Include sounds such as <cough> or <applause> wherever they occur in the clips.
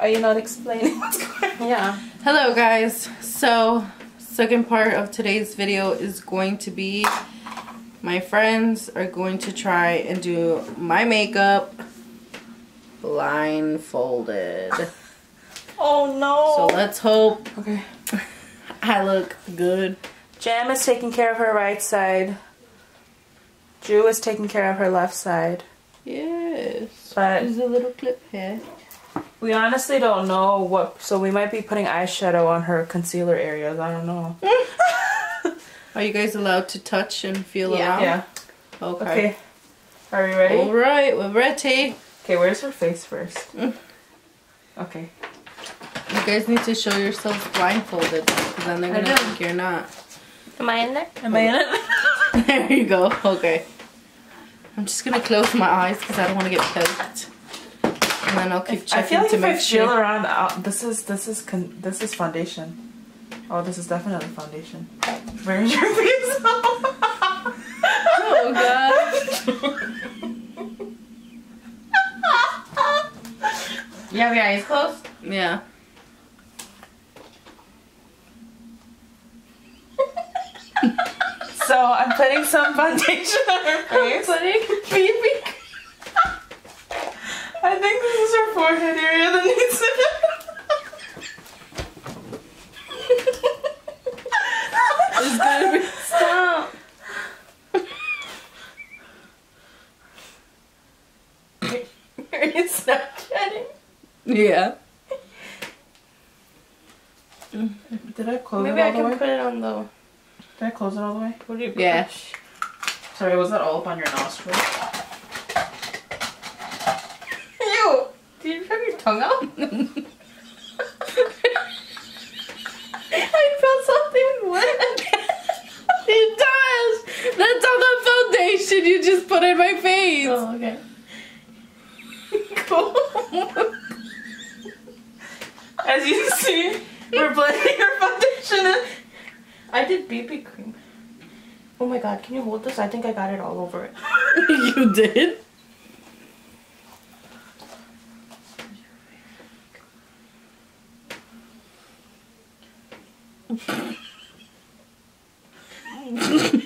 Are you not explaining <laughs> what's going on? Yeah. Hello guys. So, second part of today's video is going to be my friends are going to try and do my makeup blindfolded. <laughs> Oh no. So let's hope Okay. <laughs> I look good. Jam is taking care of her right side. Drew is taking care of her left side. Yes. But There's a little clip here. We honestly don't know what, so we might be putting eyeshadow on her concealer areas. I don't know. <laughs> Are you guys allowed to touch and feel Yeah. around? Yeah. Okay. Okay. Are we ready? All right, we're ready. Okay, where's her face first? Mm. Okay. You guys need to show yourselves blindfolded because then they're gonna think you're not. Am I in there? Am I in it? <laughs> there you go. Okay. I'm just gonna close my eyes because I don't want to get poked. And then I'll keep I checking feel like to if I make feel sure. around, uh, this is this is con- this is foundation. Oh, this is definitely foundation. Where's your face? Oh god. You have your eyes closed? Yeah. so I'm putting some foundation on her face. Putting BB. I think this is her forehead area that needs It's gonna be. Stop. Are you Snapchatting? Yeah. Did I close Maybe it I all the can way? put it on the. Did I close it all the way? What do you Yeah. Sorry, was that all up on your nostril? Ew! Did tongue <laughs> out? I felt something wet. <laughs> It does. That's all the foundation you just put in my face. Oh, okay. <laughs> Cool. As you see, we're blending our foundation in. I did BB cream. Oh my god, can you hold this? I think I got it all over it. you did. <laughs>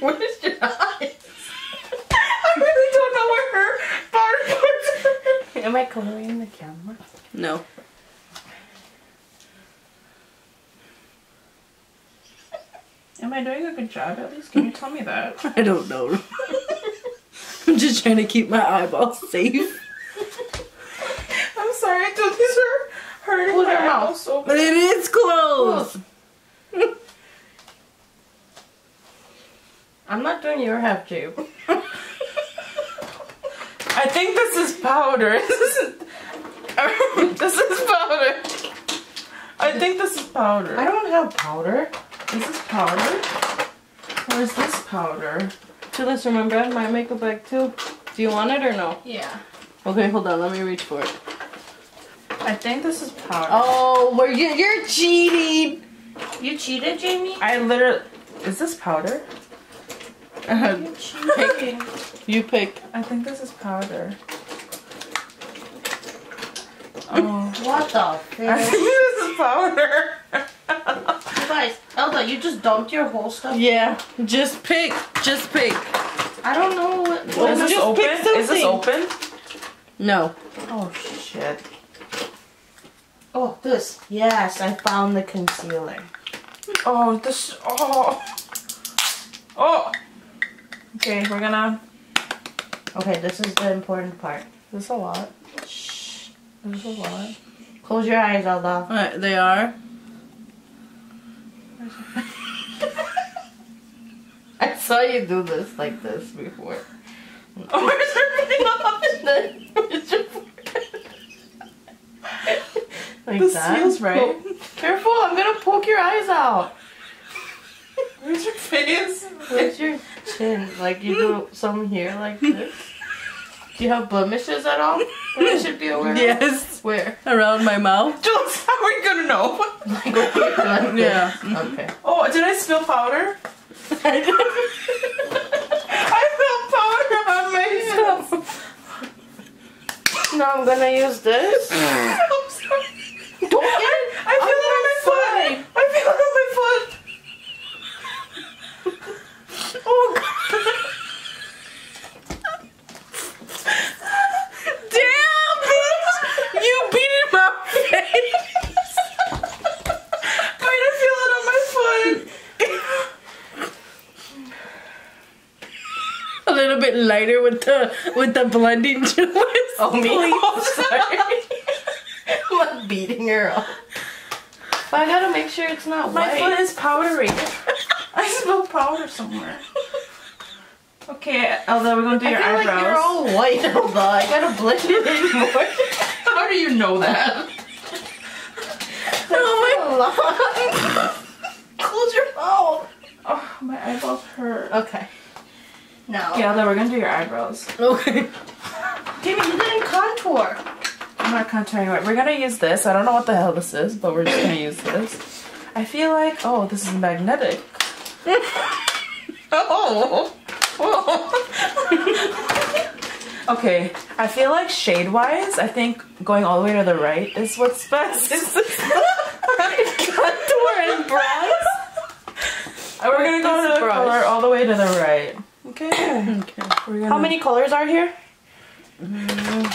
Where's your eyes? <laughs> I really don't know where her body parts are. Am I coloring the camera? No. Am I doing a good job at least? Can you tell me that? <laughs> I don't know. I'm just trying to keep my eyeballs safe. I'm sorry, I thought these were hurting Close my your mouth. eyeballs so But it is closed. I'm not doing your half tube. <laughs> I think this is powder. <laughs> This is <laughs> this is powder. I think this is powder. I don't have powder. This Is this powder? Or is this powder? Phyllis, remember I have my makeup bag too. Do you want it or no? Yeah. Okay, hold on. Let me reach for it. I think this is powder. Oh, where you, you're cheating. You cheated, Jamie? I literally. Is this powder? Uh, You you pick. I think this is powder. Oh. <laughs> what the I fuck? think this is powder. You guys, Elda, you just dumped your whole stuff? Yeah, just pick. Just pick. I don't know what. Is Well, this just open? pick Is this open? No. Oh shit. Oh, this. Yes, I found the concealer. Oh, this. Oh. Oh. Okay, we're gonna. Okay, this is the important part. This is a lot. Shh. This is a lot. Close your eyes, Elda. Alright, they are. <laughs> I saw you do this like this before. <laughs> Oh, where's everything <laughs> like This that. feels right. Careful, I'm gonna poke your eyes out. Where's your face? Where's your chin? Like you do <laughs> some here like this. Do you have blemishes at all? That I should be aware of? Yes. Where? Around my mouth. <laughs> Jules, how are you gonna know? Like over here, like this. <laughs> Yeah. Okay. Oh, did I spill powder? I did. I spilled powder on myself. Now I'm gonna use this. Lighter with the with the blending <laughs> juice. Oh, me? Please. <laughs> Oh, sorry. <laughs> I'm like beating her up. But I gotta make sure it's not My white. My foot is powdery. I smell powder somewhere. Okay, although we're gonna do I your feel eyebrows. like you're all white, Elda. I gotta blend it in more. How do you know that? oh my God Close your mouth. Oh, my eyeballs hurt. Okay. Now. Okay, although we're gonna do your eyebrows. Okay. Jamie, you didn't contour. I'm not contouring it. We're gonna use this. I don't know what the hell this is, but we're just gonna use this. I feel like, oh, this is magnetic. <laughs> oh. <laughs> okay, I feel like shade-wise, I think going all the way to the right is what's best. Is <laughs> Contour and bronze? We're gonna go to the brush. color all the way to the right. Okay. <clears throat> Okay. Gonna, How many colors are here? Mm.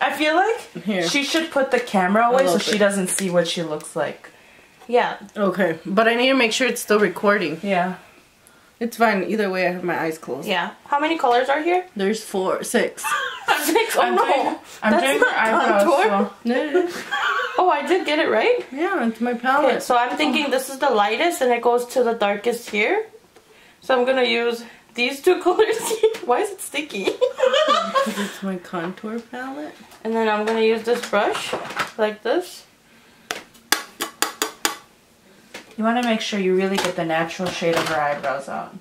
I feel like Here. she should put the camera away so little she doesn't see what she looks like. Yeah. Okay. But I need to make sure it's still recording. Yeah. It's fine. Either way, I have my eyes closed. Yeah. How many colors are here? There's four, six. <laughs> Six. Oh I'm no. doing, I'm That's doing her not eyebrows. contour. so- No, no, no. Oh, I did get it right. Yeah, it's my palette. Okay, so I'm thinking this is the lightest and it goes to the darkest here. So I'm gonna use these two <laughs> colors. Why is it sticky? it's my contour palette. and then I'm gonna use this brush like this. You want to make sure you really get the natural shade of her eyebrows out.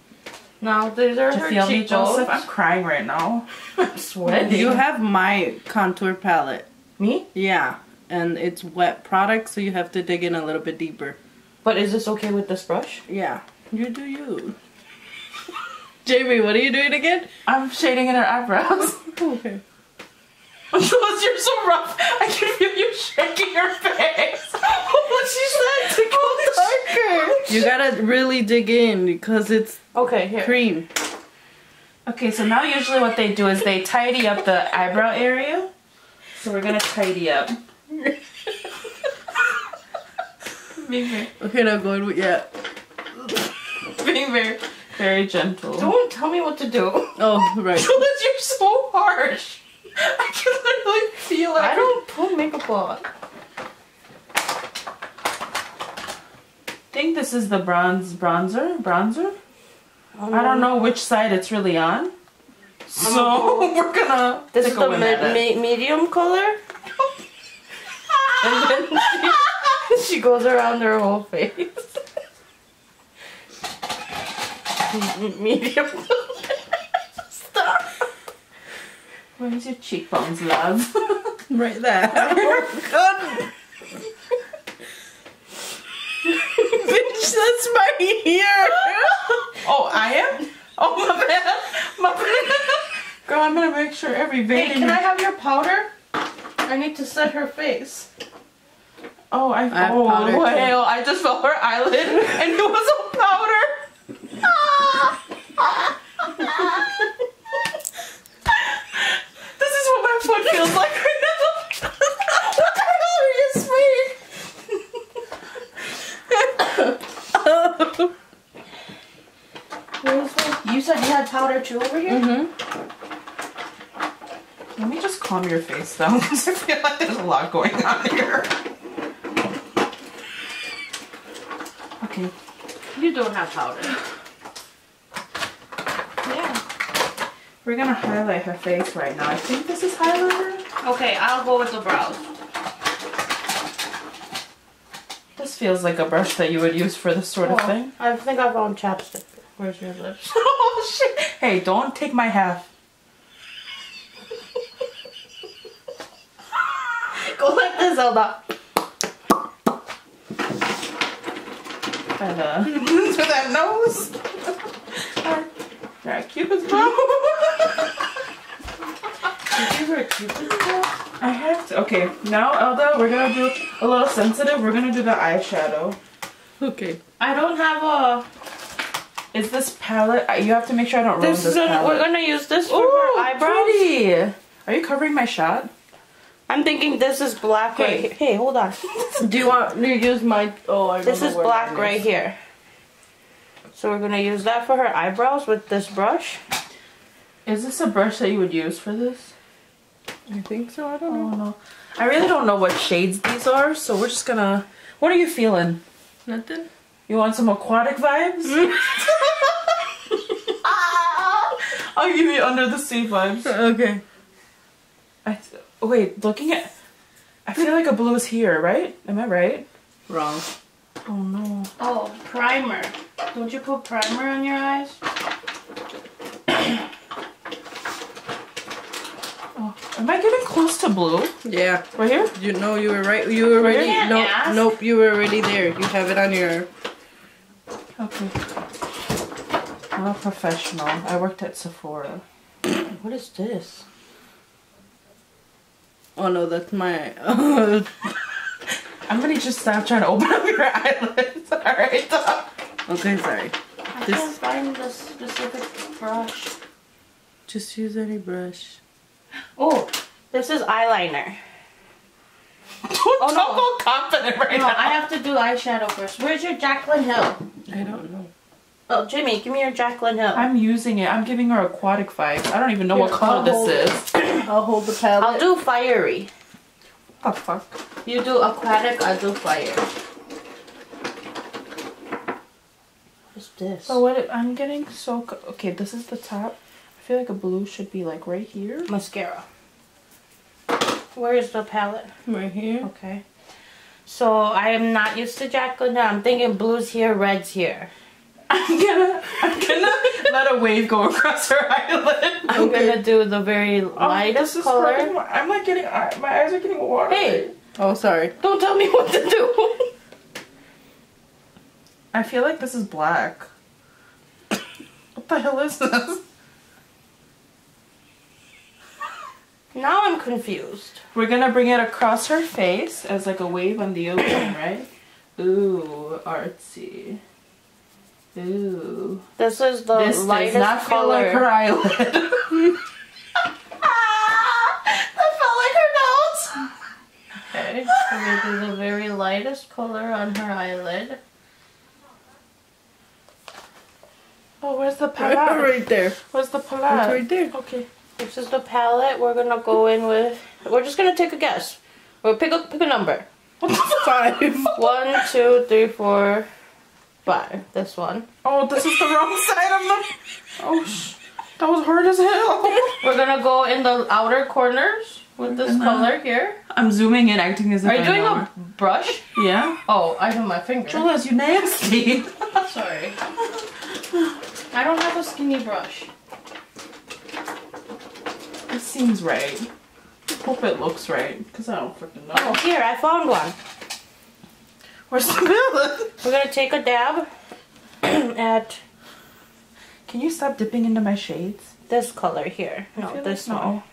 Now these are Do her feel me, cheekbones. Joseph? I'm crying right now. <laughs> I'm sweating. You have my contour palette. me? Yeah. And it's wet product, so you have to dig in a little bit deeper. But is this okay with this brush? Yeah. You do you. Jamie, what are you doing again? I'm shading in her eyebrows. <laughs> Okay. <laughs> You're so rough, I can feel you shaking your face. <laughs> what she said to oh, go darker. You gotta really dig in because it's Okay, here. cream. Okay, so now usually what they do is they tidy up the eyebrow area. So we're gonna tidy up. Okay, now going with yeah. being very, gentle. Don't tell me what to do. Oh, <laughs> right. Because you're so harsh. I can literally feel it. I don't put makeup on. think this is the bronze bronzer. Bronzer. Oh, I don't know which side it's really on. So <laughs> we're gonna This take is a the win me- at me- medium color. <laughs> and then she, she goes around her whole face. <laughs> Medium. <laughs> Stop. Where's your cheekbones, love? <laughs> Right there. Oh. Bitch, that's my ear. oh, I am. Oh my bad. My bad. Girl, I'm gonna make sure every vein. Hey, can I have your powder? I need to set her face. Oh, I. have oh, well, I just felt her eyelid, and it was all powder. this is what my foot feels like right now. what the hell are you saying? Where's her- You said you had powder too over here? Mm-hmm. Let me just calm your face though, <laughs> because I feel like there's a lot going on here. Okay. You don't have powder. Yeah. We're gonna highlight her face right now. I think this is highlighter. Okay, I'll go with the brows. This feels like a brush that you would use for this sort of Oh, thing. I think I found chapstick. Where's your lips? <laughs> oh shit! Hey, don't take my half. <laughs> Go like this, Zelda. And uh, <laughs> to that nose. Yeah, Cupid's bow. Did you give her a cupid bow? I have to. Okay, now Elda, we're gonna do a little sensitive. We're gonna do the eyeshadow. Okay. I don't have a. Is this palette? uh, You have to make sure I don't ruin This this, an, palette. We're gonna use this for Ooh, her eyebrows. pretty. Are you covering my shot? I'm thinking this is black right Hey. here. Hey, hold on. <laughs> Do you want to use my? Oh, I don't This know is black mine right is. here. So we're gonna use that for her eyebrows with this brush. Is this a brush that you would use for this? I think so. I don't Oh know. no. I really don't know what shades these are, so we're just gonna. What are you feeling? Nothing. You want some aquatic vibes? <laughs> <laughs> I'll give you under the sea vibes. Okay. I th- wait, looking at. I feel like a blue is here, right? Am I right? Wrong. Oh no. Oh, primer. Don't you put primer on your eyes? <coughs> Oh, am I getting close to blue? Yeah. Right here? You know you were right. You were already. can't Nope. ask. Nope. You were already there. You have it on your. Okay. I'm a professional. I worked at Sephora. What is this? Oh no, that's my. <laughs> I'm gonna just stop trying to open up your eyelids. <laughs> Alright. okay, sorry. I This- can't find the specific brush. Just use any brush. Oh, this is eyeliner. Don't Oh, no. don't go confident right No, now. I have to do eyeshadow first. Where's your Jaclyn Hill? I don't know. Oh, Jimmy, give me your Jaclyn Hill. I'm using it. I'm giving her aquatic vibes. I don't even know what color I'll this hold is. <coughs> I'll hold the palette. I'll do fiery. What the fuck? You do aquatic, I'll do fire. What's this? So what? I'm getting so okay. This is the top. I feel like a blue should be like right here. mascara. Where is the palette? right here. Okay. So I am not used to Hill. I'm thinking blues here, reds here. I'm gonna, I'm gonna <laughs> let a wave go across her eyelid. I'm Okay. gonna do the very Oh, lightest is color. my- I'm like getting. My eyes are getting watery. Hey, Oh, sorry. don't tell me what to do. I feel like this is black. What the hell is this? Now I'm confused. We're gonna bring it across her face as like a wave on the ocean, <coughs> right? Ooh, artsy. Ooh. This is the lightest. this does lightest not feel color. like her eyelid. <laughs> <laughs> that felt her nose. Okay, so we do the very lightest color on her eyelid. Oh, where's the palette? right there. Where's the It's palette? right there. Okay. This is the palette we're gonna go in with. We're just gonna take a guess. We'll pick a pick a number. <laughs> Five. One, two, three, four, five. This one. Oh, this is the wrong side of the. Oh, sh- that was hard as hell. We're gonna go in the outer corners with this And then- color here. I'm zooming in, acting as if Are you I doing know a brush? Yeah. Oh, I have my finger. Julius, you nasty. <laughs> Sorry. I don't have a skinny brush. This seems right. Hope it looks right, because I don't freaking know. Oh, here, I found one. Where's the palette? We're gonna take a dab <clears throat> at Can you stop dipping into my shades? this color here. No, this like, one. no.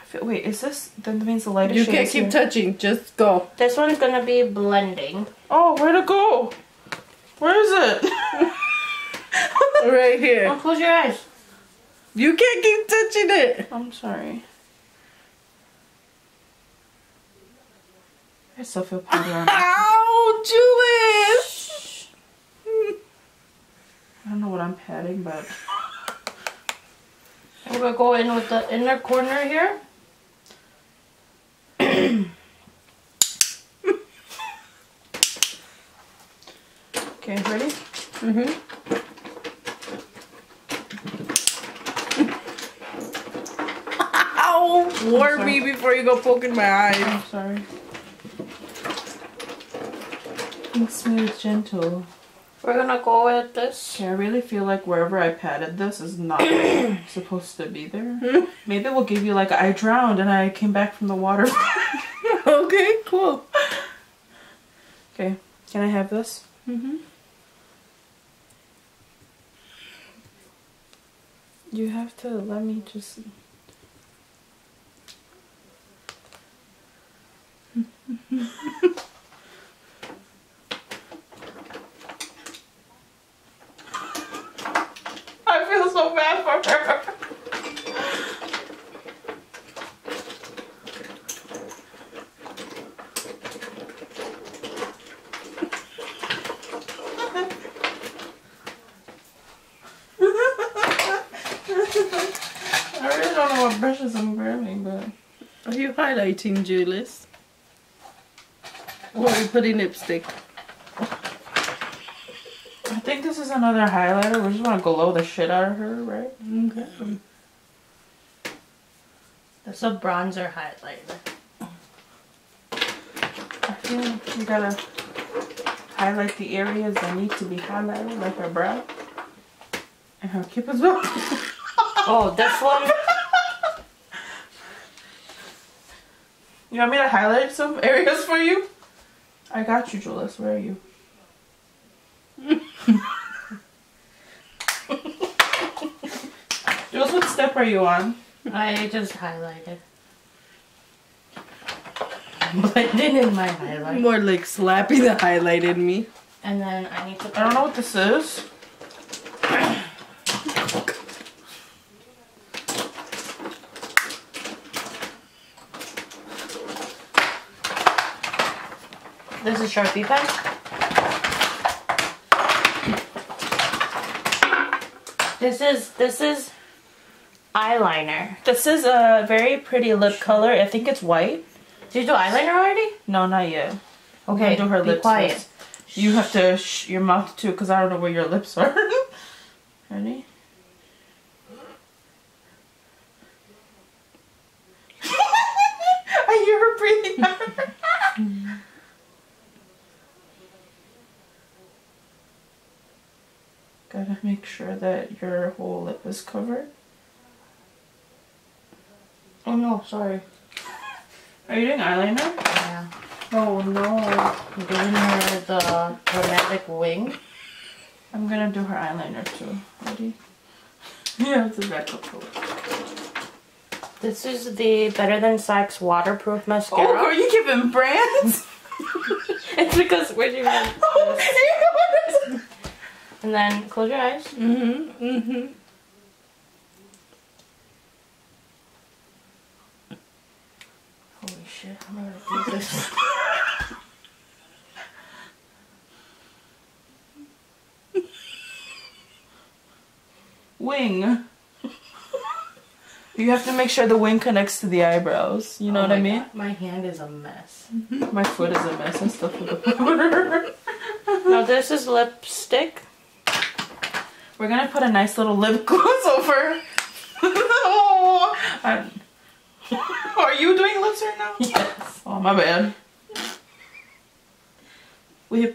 I feel, wait, is this? Then that means the lightest You shade can't keep here. touching. Just go. This one's gonna be blending. Oh, where to go? Where is it? <laughs> Right here. Oh, close your eyes. You can't keep touching it. I'm sorry. I still feel powder on Ow, Julius. I don't know what I'm patting, but <laughs> We're gonna go in with the inner corner here. <coughs> okay, ready? Mm-hmm. Ow! Warn me before you go poking my eyes. I'm sorry. Think smooth, gentle. We're gonna go with this. Okay, I really feel like wherever I patted this is not <coughs> supposed to be there. Maybe we'll give you like I drowned and I came back from the water. <laughs> okay, cool. okay, can I have this? Mm-hmm. You have to let me just. I feel so bad for her. I really don't know what brushes I'm grabbing, but... Are you highlighting, Julius? Or are you putting lipstick? I think this is another highlighter. We just want to glow the shit out of her, right? Okay. That's a bronzer highlighter. I feel we gotta highlight the areas that need to be highlighted, like her brow and her cupid's bow. <laughs> Oh, this one. you want me to highlight some areas for you? I got you, Julius. Where are you? <laughs> Jules, what step are you on? I just highlighted. Blending in my highlight. More like slapping the highlight in me. And then I need to. I don't know what this is. This is Sharpie pen. This is this is eyeliner. This is a very pretty lip color. I think it's white. Did you do eyeliner already? No, not yet. Okay, do her be lips quiet. first. You have to sh your mouth too, because I don't know where your lips are. <laughs> Ready? <laughs> I hear her breathing. <laughs> Gotta make sure that your whole lip is covered. Oh no, sorry. <laughs> Are you doing eyeliner? Yeah. Oh no. I'm giving her the dramatic wing. I'm gonna do her eyeliner too. Ready? <laughs> Yeah, it's a backup color. This is the Better Than Sex waterproof mascara. Oh, are you giving brands? <laughs> it's because you have And then close your eyes. Mm-hmm. Mm-hmm. Holy shit, I'm gonna do this. wing. You have to make sure the wing connects to the eyebrows. You know Oh what I mean? God, My hand is a mess. My foot is a mess. Still feel the <laughs> powder. Now this is lipstick. We're gonna put a nice little lip <laughs> gloss over. oh, <laughs> I- um, <laughs> are you doing lips right now? Yes. Oh, my bad. We,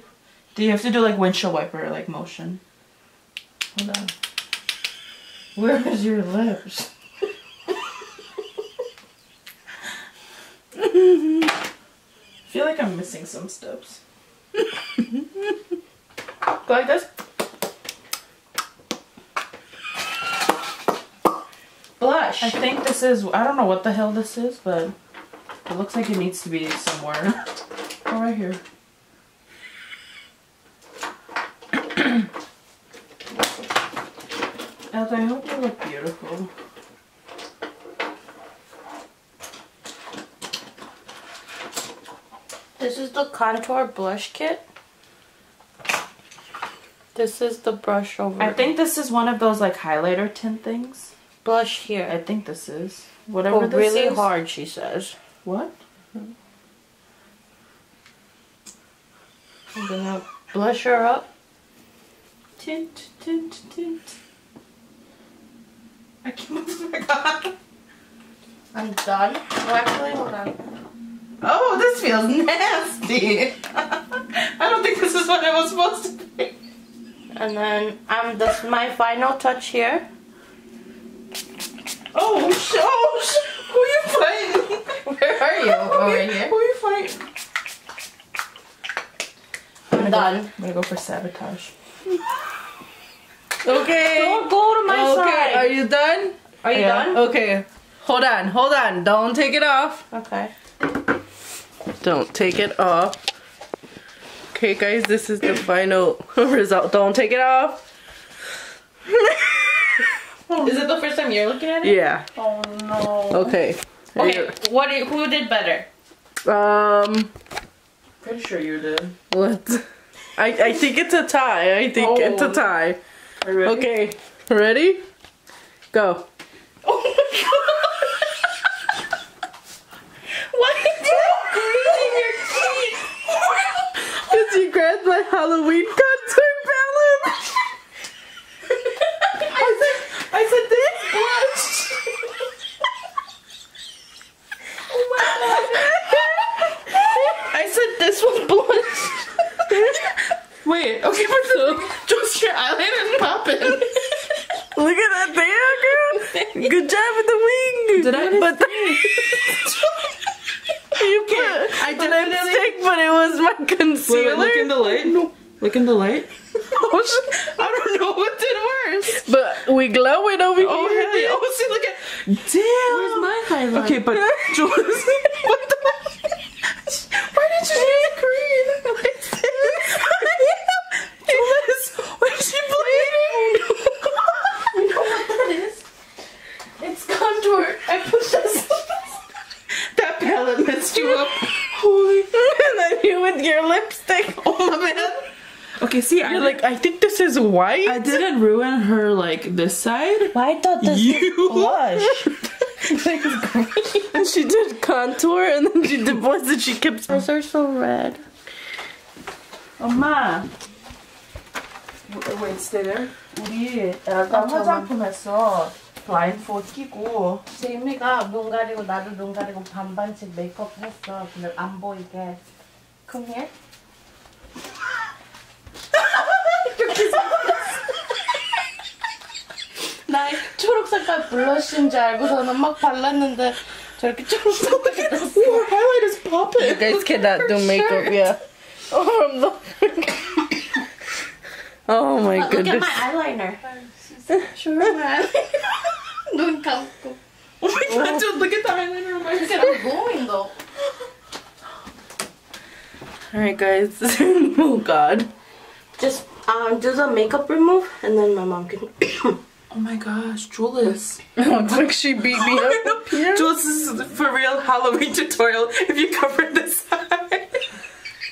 do you have to do like windshield wiper like motion? Hold on. Where is your lips? I feel like I'm missing some steps. Like this. Blush. I think this is, I don't know what the hell this is, but it looks like it needs to be somewhere. <laughs> Oh, right here. <clears throat> Elsa, I hope you look beautiful. This is the contour blush kit. This is the brush over. I think this is one of those like highlighter tint things. Blush here. I think this is. Whatever Go this really is. hard, she says. What? I'm gonna blush her up. Tint, tint, tint. I can't. Oh my god. I'm done. Oh, actually, hold on. Oh, this feels nasty. <laughs> I don't think this is what it was supposed to be. And then um, this is my final touch here. Oh, sh- oh, sh- who you fighting? Where are you? <laughs> Over here. Who you fighting? I'm done. I'm gonna go for sabotage. <laughs> Okay. Don't go to my okay. side. Are you done? Are you Yeah. done? Okay. Hold on. Hold on. Don't take it off. Okay. Don't take it off. Okay, guys, this is the final <laughs> result. Don't take it off. Is it the first time you're looking at it? Yeah. Oh no. Okay. Okay. What? Did, who did better? Um. Pretty sure you did. What? I I think it's a tie. I think oh. it's a tie. Are you Ready? Okay. Ready? Go. <laughs> Oh my god. Why did green in your teeth? <laughs> Did you grab my Halloween card. Wait, okay, but so just your eyeliner popping. Look at that there, girl. Good job with the wing. Did I- But <laughs> the, you put I did lipstick, but it was my Wait, concealer. wait, look in the light. No. Look in the light. <laughs> Oh, I don't know what did worse. but we glowing over Oh, here. hell yeah. Oh, see, look at. Damn. Where's my highlight? Okay, but <laughs> Jules, what the? Why did you use green? Like this? Jules, why is she bleeding? You know what that is? It's contour. I put this. that palette messed you up. Holy. and then you with your lipstick. Oh my man. Okay, see, I You're like. like, I think this is white. I didn't ruin her like this side. I thought this You. blush. <laughs> And she did contour, and then she did blush, and she kept. Those are so red. 엄마. Wait, stay there. 우리 잠깐만. 약간 화장품에서 블라인드 끼고 제이미가 눈 가리고 나도 눈 가리고 반반씩 메이크업 했어. 근데 안 보이게. Come here. 나 초록 색깔 블러쉬인 줄 알고서는 막 발랐는데 저렇게 초록 색깔이 났어. Ooh, her highlight is popping. You guys cannot do makeup, yeah. Oh, <laughs> no. oh my Look at goodness. my eyeliner. Show her my eyeliner. 눈 감고. Oh my god, dude, look at the eyeliner on my Look at I'm going though. Alright, guys. <laughs> oh god. Just um, do the makeup remove and then my mom can. Oh my gosh, Jules. <laughs> Looks like she beat me up. <laughs> here. Jules, this is for real Halloween tutorial if you cover this eye.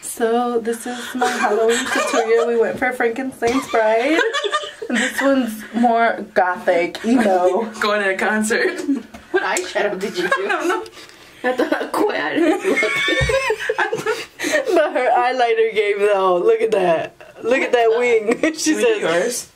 So, this is my Halloween tutorial. We went for Frankenstein's Bride. And <laughs> this one's more gothic, you know. Going to a concert. What eyeshadow did you I do? don't know. I thought quit. I didn't look. But her eyeliner game, though. Look at that. Look at that wing. She Look says, yours.